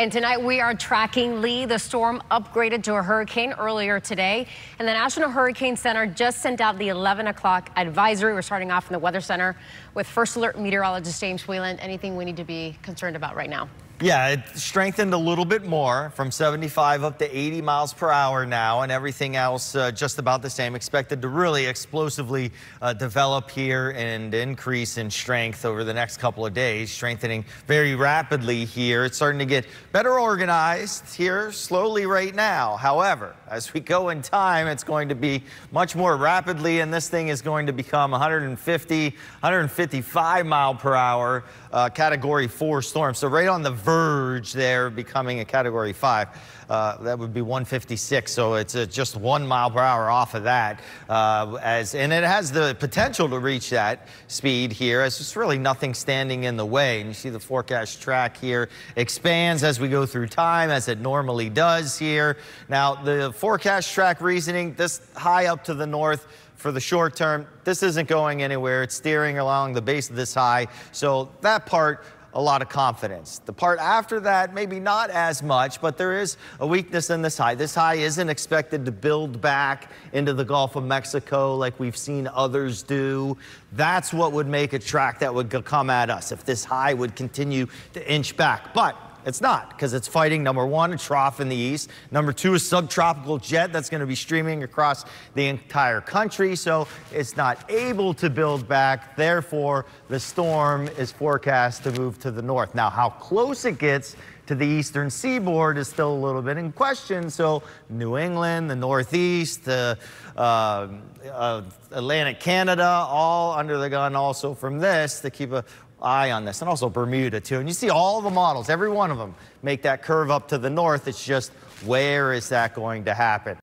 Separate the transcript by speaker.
Speaker 1: And tonight we are tracking Lee. The storm upgraded to a hurricane earlier today. And the National Hurricane Center just sent out the 11 o'clock advisory. We're starting off in the Weather Center with First Alert meteorologist James Wieland. Anything we need to be concerned about right now?
Speaker 2: Yeah, it strengthened a little bit more from 75 up to 80 miles per hour now, and everything else uh, just about the same. Expected to really explosively uh, develop here and increase in strength over the next couple of days, strengthening very rapidly here. It's starting to get better organized here slowly right now. However, as we go in time, it's going to be much more rapidly, and this thing is going to become 150, 155 mile per hour uh, category four storm. So right on the verge there becoming a category five. Uh, that would be 156. So it's uh, just one mile per hour off of that. Uh, as and it has the potential to reach that speed here. As just really nothing standing in the way. And you see the forecast track here expands as we go through time, as it normally does here. Now the forecast track reasoning, this high up to the north for the short term, this isn't going anywhere. It's steering along the base of this high. So that part a lot of confidence. The part after that, maybe not as much, but there is a weakness in this high. This high isn't expected to build back into the Gulf of Mexico like we've seen others do. That's what would make a track that would come at us if this high would continue to inch back. But it's not because it's fighting number one, a trough in the east. Number two, a subtropical jet that's going to be streaming across the entire country. So it's not able to build back. Therefore, the storm is forecast to move to the north. Now, how close it gets to the eastern seaboard is still a little bit in question. So New England, the Northeast, the uh, uh, Atlantic Canada, all under the gun also from this to keep a eye on this, and also Bermuda too. And you see all the models, every one of them, make that curve up to the north. It's just where is that going to happen?